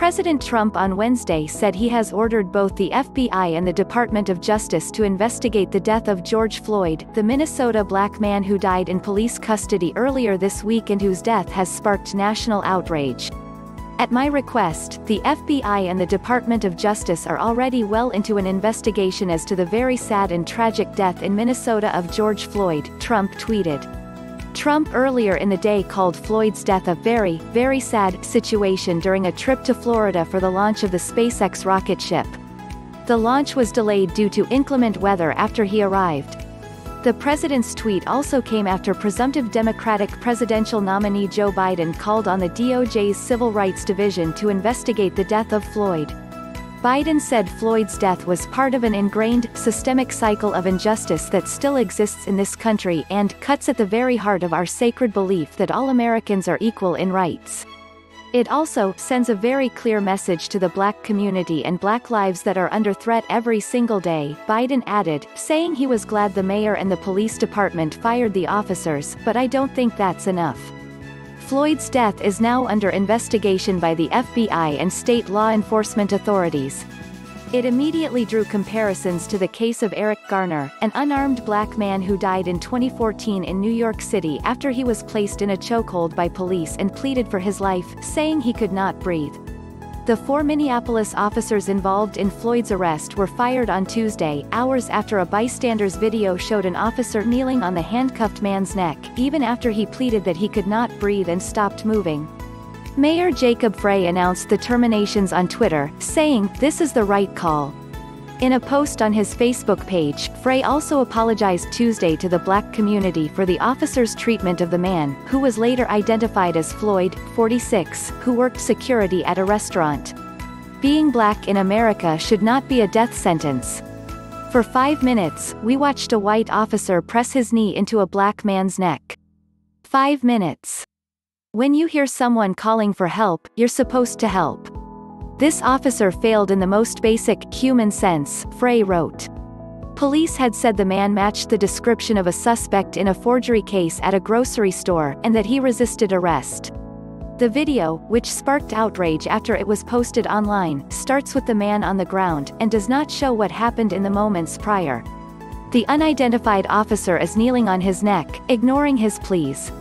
President Trump on Wednesday said he has ordered both the FBI and the Department of Justice to investigate the death of George Floyd, the Minnesota black man who died in police custody earlier this week and whose death has sparked national outrage. At my request, the FBI and the Department of Justice are already well into an investigation as to the very sad and tragic death in Minnesota of George Floyd, Trump tweeted. Trump earlier in the day called Floyd's death a very, very sad situation during a trip to Florida for the launch of the SpaceX rocket ship. The launch was delayed due to inclement weather after he arrived. The president's tweet also came after presumptive Democratic presidential nominee Joe Biden called on the DOJ's Civil Rights Division to investigate the death of Floyd. Biden said Floyd's death was part of an ingrained, systemic cycle of injustice that still exists in this country and cuts at the very heart of our sacred belief that all Americans are equal in rights. It also sends a very clear message to the black community and black lives that are under threat every single day, Biden added, saying he was glad the mayor and the police department fired the officers, but I don't think that's enough. Floyd's death is now under investigation by the FBI and state law enforcement authorities. It immediately drew comparisons to the case of Eric Garner, an unarmed black man who died in 2014 in New York City after he was placed in a chokehold by police and pleaded for his life, saying he could not breathe. The four Minneapolis officers involved in Floyd's arrest were fired on Tuesday, hours after a bystander's video showed an officer kneeling on the handcuffed man's neck, even after he pleaded that he could not breathe and stopped moving. Mayor Jacob Frey announced the terminations on Twitter, saying, This is the right call. In a post on his Facebook page, Frey also apologized Tuesday to the black community for the officer's treatment of the man, who was later identified as Floyd, 46, who worked security at a restaurant. Being black in America should not be a death sentence. For five minutes, we watched a white officer press his knee into a black man's neck. Five minutes. When you hear someone calling for help, you're supposed to help. This officer failed in the most basic, human sense, Frey wrote. Police had said the man matched the description of a suspect in a forgery case at a grocery store, and that he resisted arrest. The video, which sparked outrage after it was posted online, starts with the man on the ground, and does not show what happened in the moments prior. The unidentified officer is kneeling on his neck, ignoring his pleas.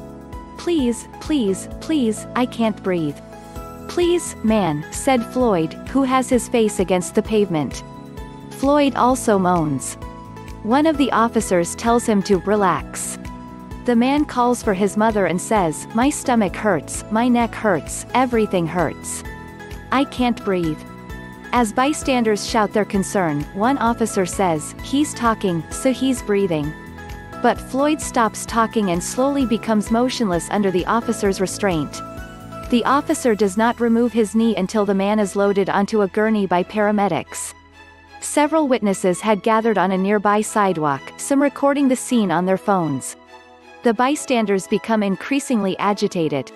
Please, please, please, I can't breathe. Please, man, said Floyd, who has his face against the pavement. Floyd also moans. One of the officers tells him to relax. The man calls for his mother and says, My stomach hurts, my neck hurts, everything hurts. I can't breathe. As bystanders shout their concern, one officer says, He's talking, so he's breathing. But Floyd stops talking and slowly becomes motionless under the officer's restraint. The officer does not remove his knee until the man is loaded onto a gurney by paramedics. Several witnesses had gathered on a nearby sidewalk, some recording the scene on their phones. The bystanders become increasingly agitated.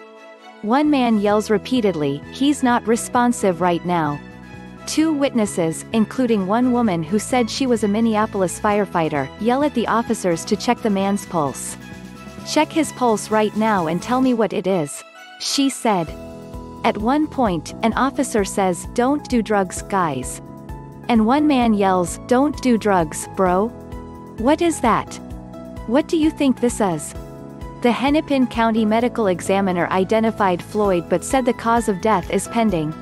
One man yells repeatedly, he's not responsive right now. Two witnesses, including one woman who said she was a Minneapolis firefighter, yell at the officers to check the man's pulse. Check his pulse right now and tell me what it is she said. At one point, an officer says, don't do drugs, guys. And one man yells, don't do drugs, bro. What is that? What do you think this is? The Hennepin County Medical Examiner identified Floyd but said the cause of death is pending.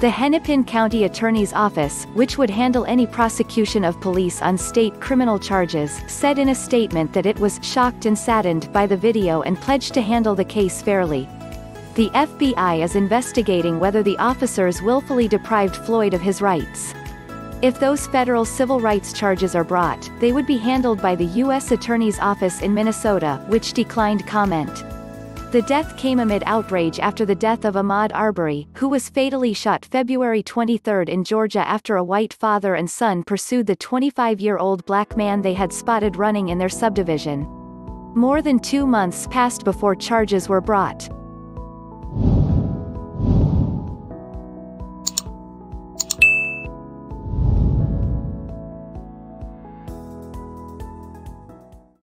The Hennepin County Attorney's Office, which would handle any prosecution of police on state criminal charges, said in a statement that it was shocked and saddened by the video and pledged to handle the case fairly. The FBI is investigating whether the officers willfully deprived Floyd of his rights. If those federal civil rights charges are brought, they would be handled by the U.S. Attorney's Office in Minnesota, which declined comment. The death came amid outrage after the death of Ahmaud Arbery, who was fatally shot February 23 in Georgia after a white father and son pursued the 25-year-old black man they had spotted running in their subdivision. More than two months passed before charges were brought.